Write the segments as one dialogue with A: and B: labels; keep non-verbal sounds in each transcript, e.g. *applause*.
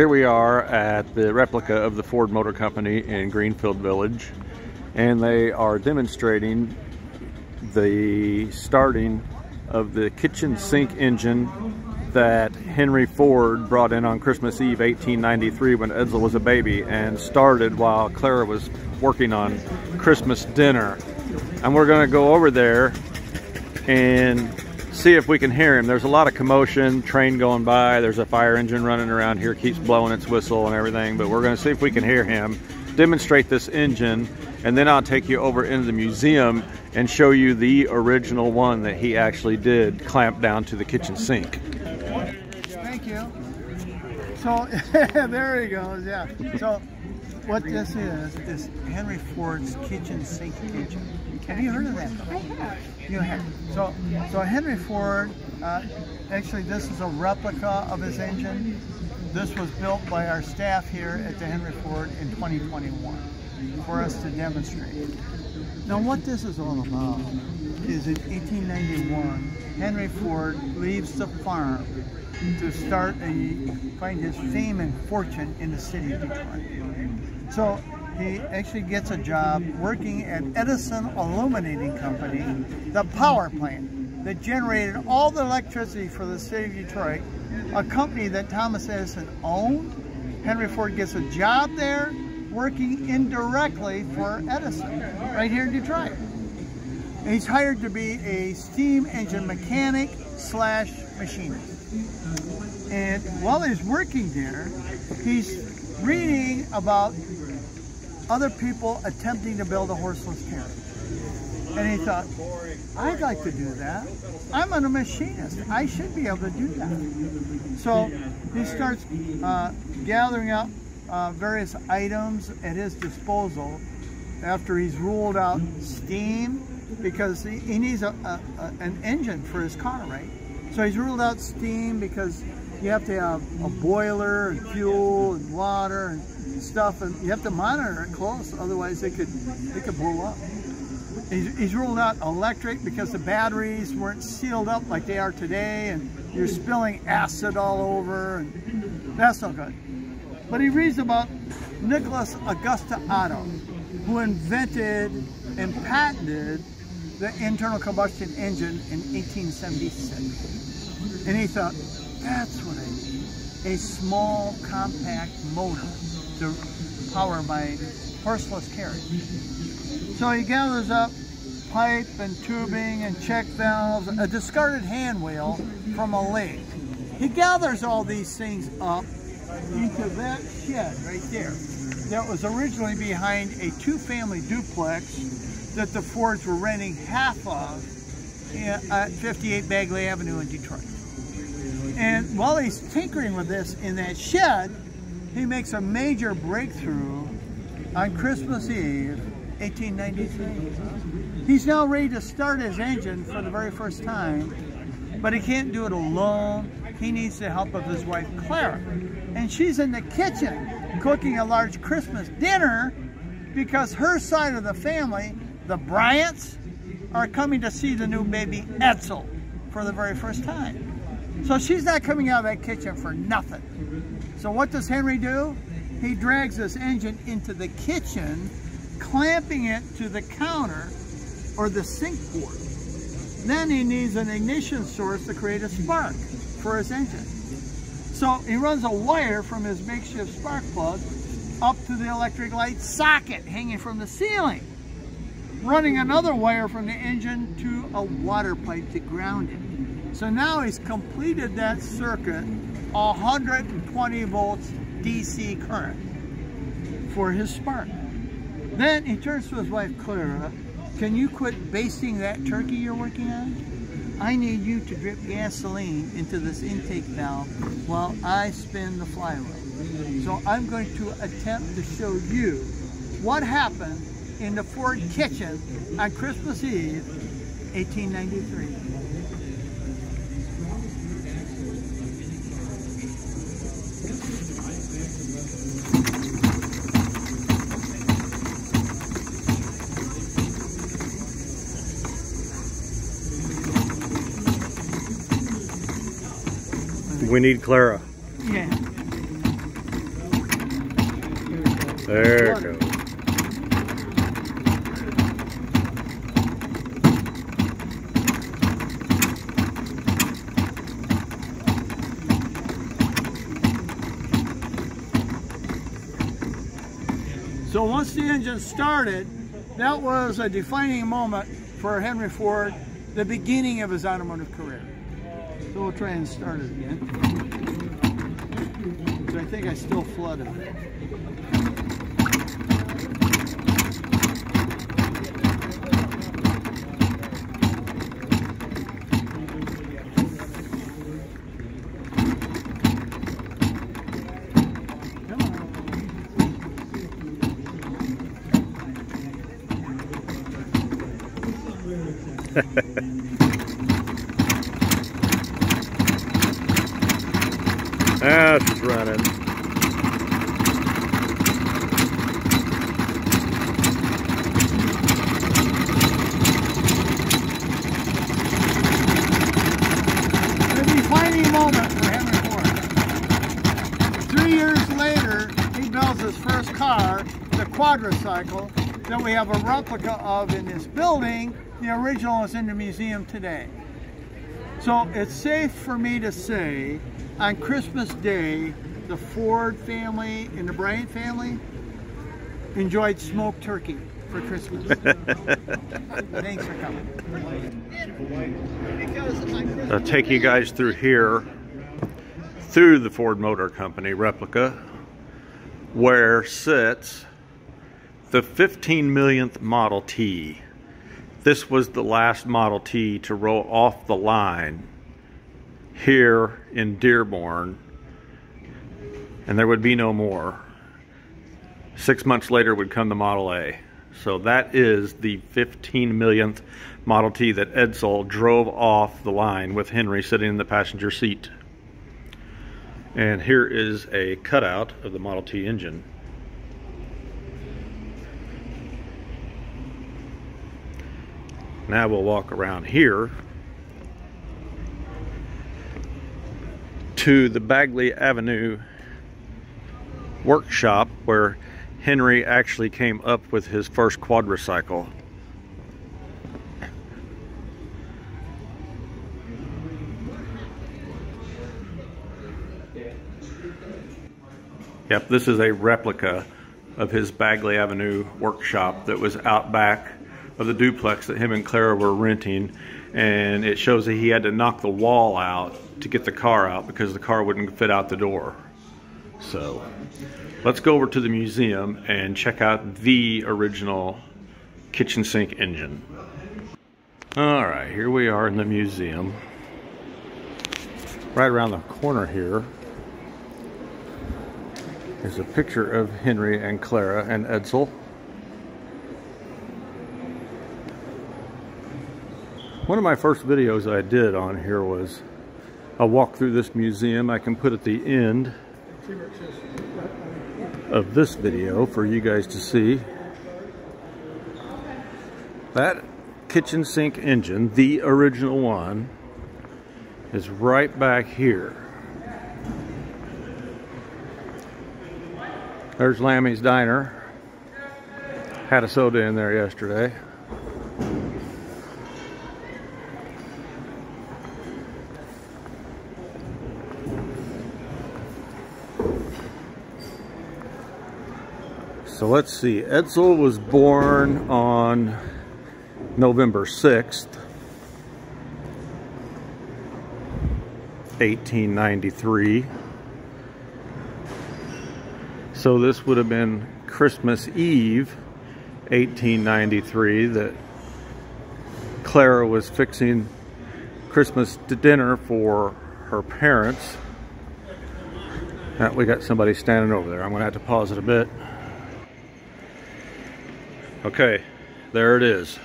A: Here we are at the replica of the Ford Motor Company in Greenfield Village and they are demonstrating the starting of the kitchen sink engine that Henry Ford brought in on Christmas Eve 1893 when Edsel was a baby and started while Clara was working on Christmas dinner. And we're going to go over there and see if we can hear him. There's a lot of commotion, train going by, there's a fire engine running around here, keeps blowing its whistle and everything, but we're going to see if we can hear him demonstrate this engine and then I'll take you over into the museum and show you the original one that he actually did clamp down to the kitchen sink.
B: So *laughs* there he goes, yeah. So what this is, is Henry Ford's kitchen sink engine. Have you heard of that?
C: I have.
B: You have. So, so Henry Ford, uh, actually this is a replica of his engine. This was built by our staff here at the Henry Ford in 2021 for us to demonstrate. Now what this is all about is in 1891, Henry Ford leaves the farm to start a, find his fame and fortune in the city of Detroit. So he actually gets a job working at Edison Illuminating Company, the power plant that generated all the electricity for the city of Detroit, a company that Thomas Edison owned. Henry Ford gets a job there, working indirectly for Edison right here in Detroit. And he's hired to be a steam engine mechanic slash machinist. And while he's working there, he's reading about other people attempting to build a horseless carriage. And he thought, I'd like to do that. I'm a machinist. I should be able to do that. So he starts uh, gathering up uh, various items at his disposal after he's ruled out steam because he, he needs a, a, a, an engine for his car, right? So he's ruled out steam because you have to have a boiler and fuel and water and stuff and you have to monitor it close otherwise it could they could blow up. He's, he's ruled out electric because the batteries weren't sealed up like they are today and you're spilling acid all over and that's no good. But he reads about Nicholas Augusta Otto, who invented and patented the internal combustion engine in 1876. And he thought, that's what I need, a small compact motor to power my horseless carriage. So he gathers up pipe and tubing and check valves, a discarded hand wheel from a lathe. He gathers all these things up into that shed right there that was originally behind a two-family duplex that the Fords were renting half of at uh, 58 Bagley Avenue in Detroit. And while he's tinkering with this in that shed, he makes a major breakthrough on Christmas Eve, 1893. He's now ready to start his engine for the very first time, but he can't do it alone he needs the help of his wife, Clara. And she's in the kitchen cooking a large Christmas dinner because her side of the family, the Bryants, are coming to see the new baby, Edsel, for the very first time. So she's not coming out of that kitchen for nothing. So what does Henry do? He drags this engine into the kitchen, clamping it to the counter or the sink board. Then he needs an ignition source to create a spark for his engine. So he runs a wire from his makeshift spark plug up to the electric light socket hanging from the ceiling, running another wire from the engine to a water pipe to ground it. So now he's completed that circuit, 120 volts DC current for his spark. Then he turns to his wife Clara, can you quit basting that turkey you're working on? I need you to drip gasoline into this intake valve while I spin the flywheel. So I'm going to attempt to show you what happened in the Ford kitchen on Christmas Eve, 1893.
A: We need Clara.
B: Yeah.
A: There it goes.
B: So once the engine started, that was a defining moment for Henry Ford, the beginning of his automotive career. So we'll try and start it again. I think I still flooded
A: Ah, she's running.
B: Defining moment for Henry. Three years later, he builds his first car, the quadricycle, that we have a replica of in this building. The original is in the museum today. So it's safe for me to say, on Christmas Day, the Ford family and the Bryant family enjoyed smoked turkey for Christmas. *laughs* Thanks for coming. Because on Christmas
A: I'll take you guys through here, through the Ford Motor Company replica, where sits the 15 millionth Model T. This was the last Model T to roll off the line here in Dearborn, and there would be no more. Six months later would come the Model A. So that is the 15 millionth Model T that Edsel drove off the line with Henry sitting in the passenger seat. And here is a cutout of the Model T engine. Now we'll walk around here to the Bagley Avenue workshop where Henry actually came up with his first quadricycle. Yep, this is a replica of his Bagley Avenue workshop that was out back of the duplex that him and Clara were renting. And it shows that he had to knock the wall out to get the car out because the car wouldn't fit out the door. So let's go over to the museum and check out the original kitchen sink engine. All right, here we are in the museum. Right around the corner here is a picture of Henry and Clara and Edsel. One of my first videos I did on here was a walk through this museum. I can put at the end of this video for you guys to see. That kitchen sink engine, the original one, is right back here. There's Lamy's Diner. Had a soda in there yesterday. So let's see. Edsel was born on November 6th, 1893. So this would have been Christmas Eve, 1893, that Clara was fixing Christmas dinner for her parents. Now, we got somebody standing over there. I'm going to have to pause it a bit. Okay, there it is.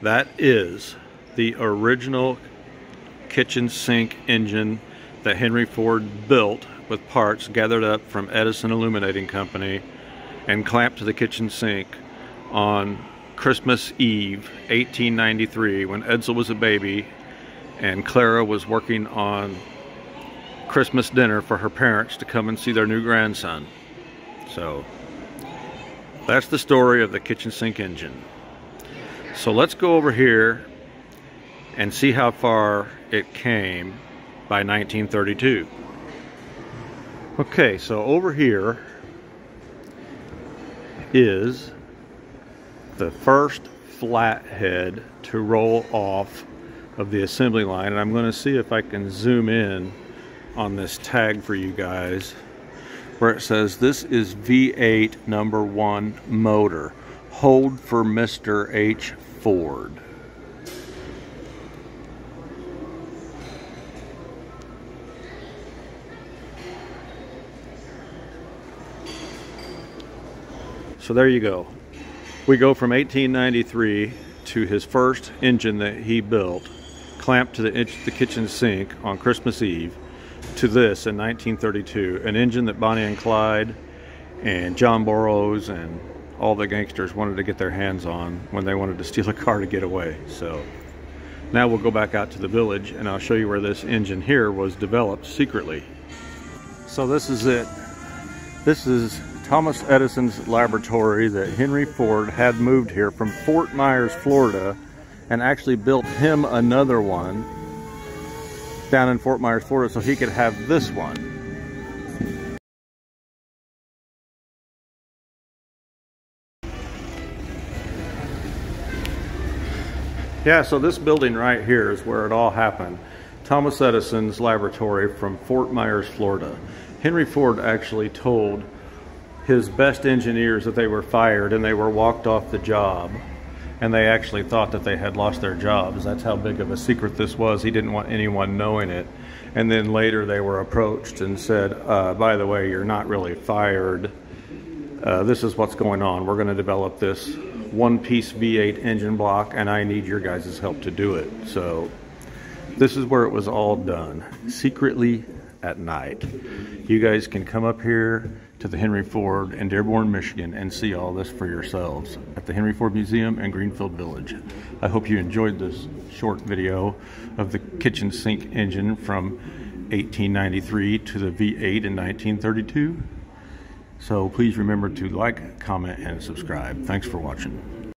A: That is the original kitchen sink engine that Henry Ford built with parts gathered up from Edison Illuminating Company and clamped to the kitchen sink on Christmas Eve 1893 when Edsel was a baby and Clara was working on Christmas dinner for her parents to come and see their new grandson. So That's the story of the kitchen sink engine. So let's go over here and see how far it came by 1932. Okay, so over here is the first flathead to roll off of the assembly line and I'm going to see if I can zoom in on this tag for you guys where it says this is V8 number one motor hold for Mr. H Ford So there you go. We go from 1893 to his first engine that he built, clamped to the, the kitchen sink on Christmas Eve, to this in 1932, an engine that Bonnie and Clyde and John Burroughs and all the gangsters wanted to get their hands on when they wanted to steal a car to get away. So now we'll go back out to the village and I'll show you where this engine here was developed secretly. So this is it. This is Thomas Edison's laboratory that Henry Ford had moved here from Fort Myers, Florida, and actually built him another one down in Fort Myers, Florida, so he could have this one. Yeah, so this building right here is where it all happened. Thomas Edison's laboratory from Fort Myers, Florida. Henry Ford actually told his best engineers that they were fired and they were walked off the job and they actually thought that they had lost their jobs. That's how big of a secret this was. He didn't want anyone knowing it. And then later they were approached and said, uh, by the way, you're not really fired. Uh, this is what's going on. We're going to develop this one piece V8 engine block and I need your guys' help to do it. So this is where it was all done secretly at night. You guys can come up here to the Henry Ford in Dearborn, Michigan and see all this for yourselves at the Henry Ford Museum in Greenfield Village. I hope you enjoyed this short video of the kitchen sink engine from 1893 to the V8 in 1932. So please remember to like, comment, and subscribe. Thanks for watching.